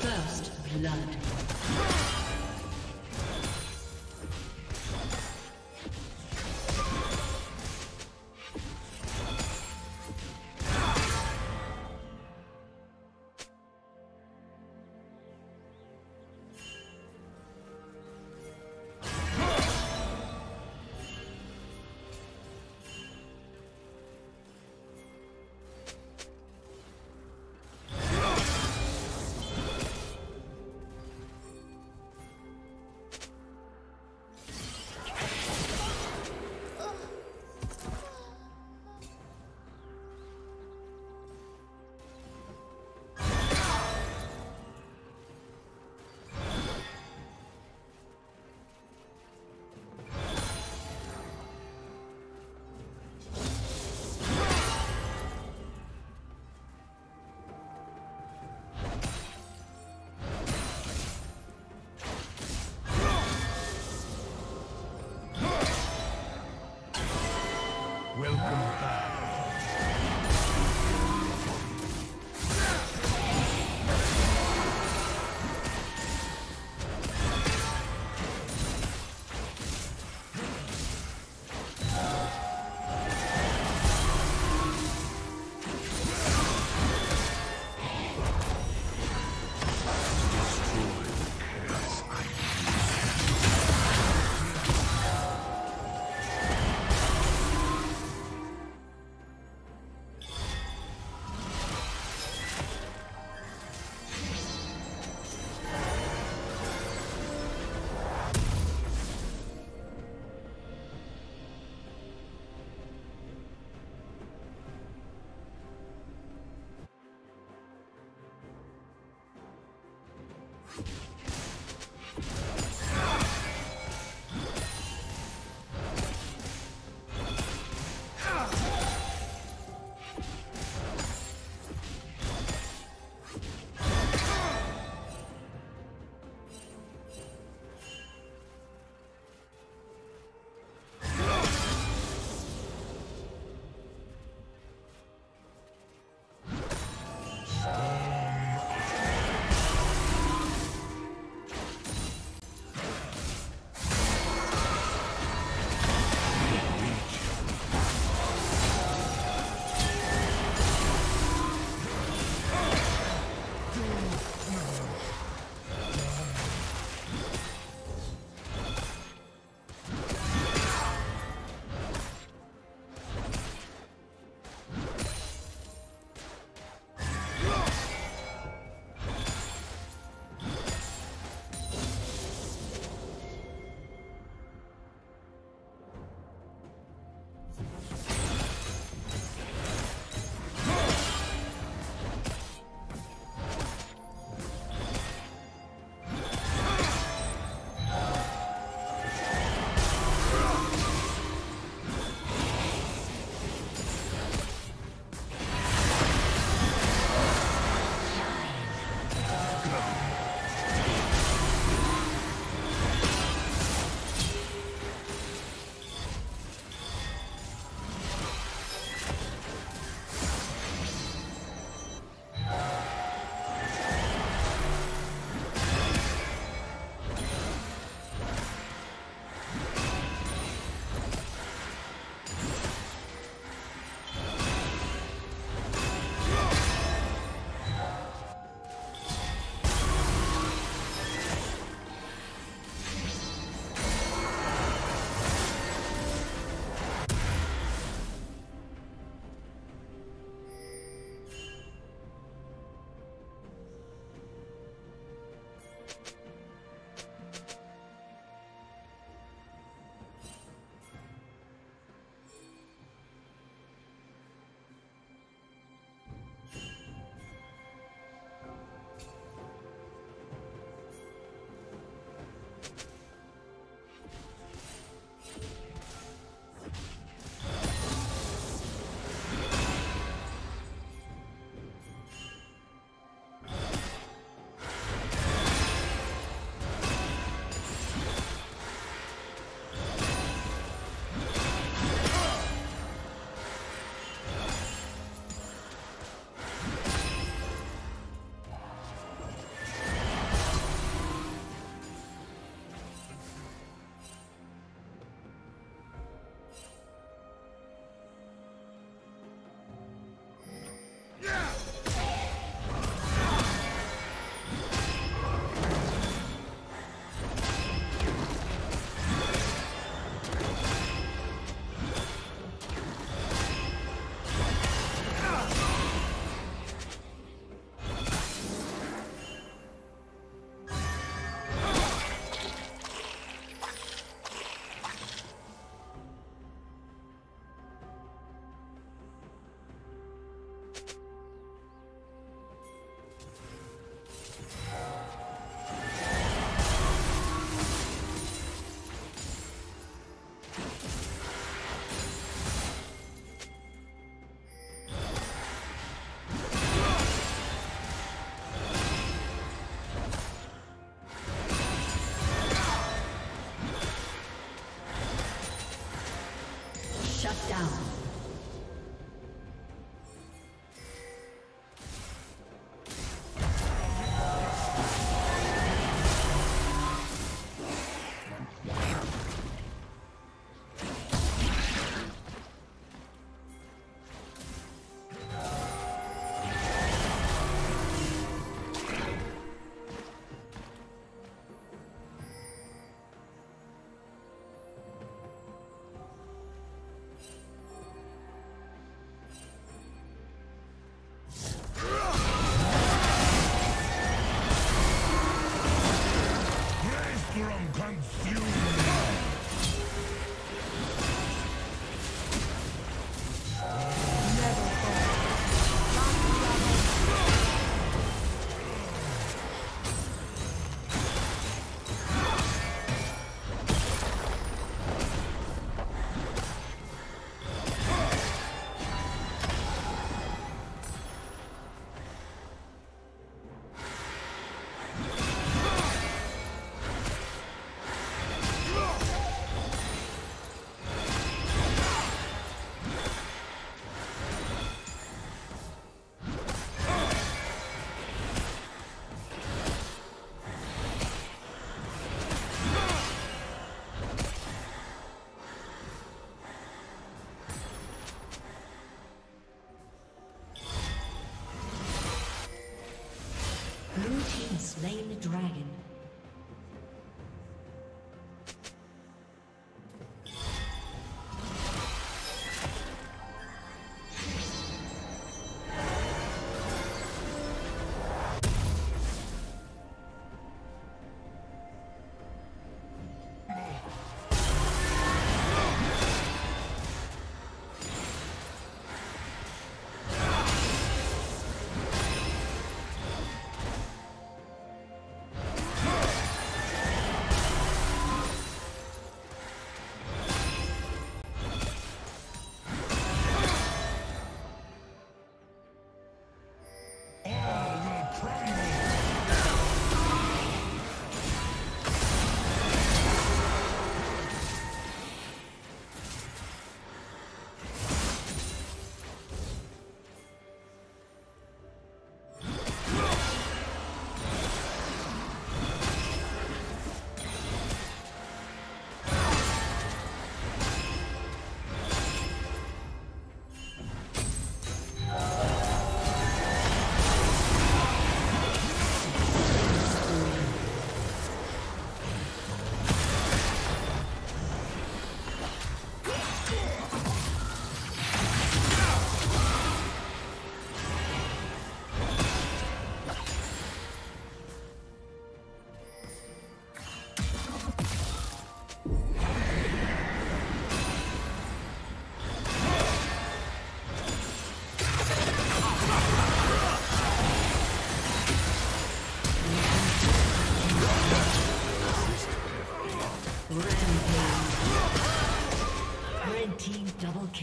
First blood.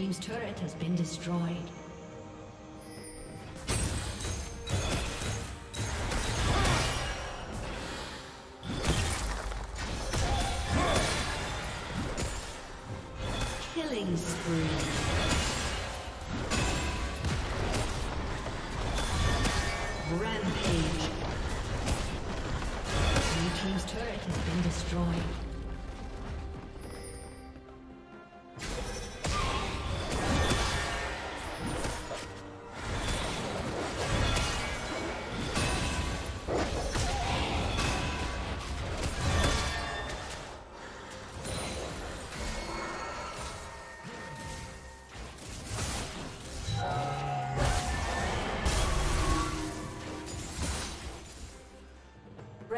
Team's turret has been destroyed. Killing spree. Rampage. Blue team's turret has been destroyed.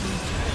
Thank you.